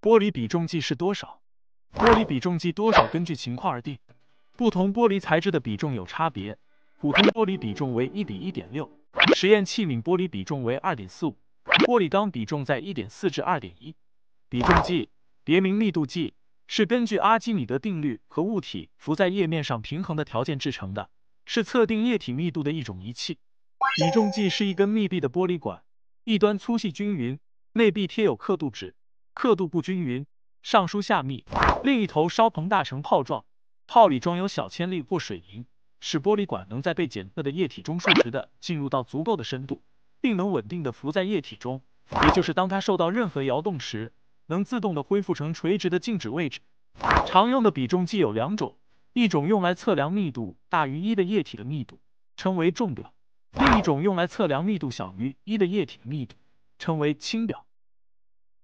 玻璃比重计是多少？玻璃比重计多少根据情况而定，不同玻璃材质的比重有差别。普通玻璃比重为一比一点六，实验器皿玻璃比重为二点四五，玻璃钢比重在一点四至二点一。比重计别名密度计，是根据阿基米德定律和物体浮在液面上平衡的条件制成的，是测定液体密度的一种仪器。比重计是一根密闭的玻璃管，一端粗细均匀，内壁贴有刻度纸，刻度不均匀，上疏下密；另一头稍膨大成泡状，泡里装有小铅粒或水银。使玻璃管能在被检测的液体中竖直的进入到足够的深度，并能稳定的浮在液体中，也就是当它受到任何摇动时，能自动的恢复成垂直的静止位置。常用的比重计有两种，一种用来测量密度大于一的液体的密度，称为重表；另一种用来测量密度小于一的液体的密度，称为轻表。